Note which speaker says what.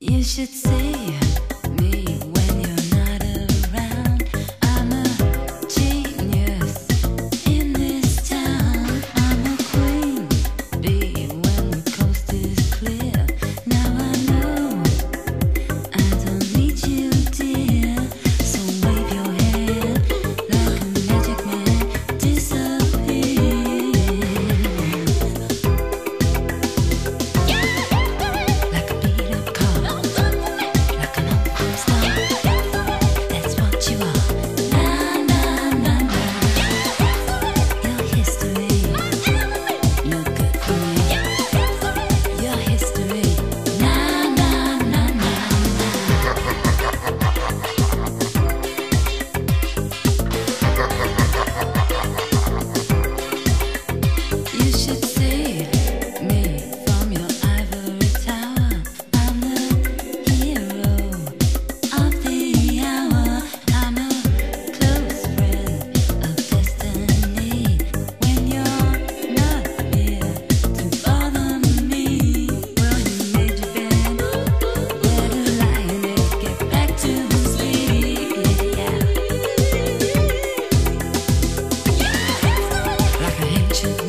Speaker 1: You should see очень.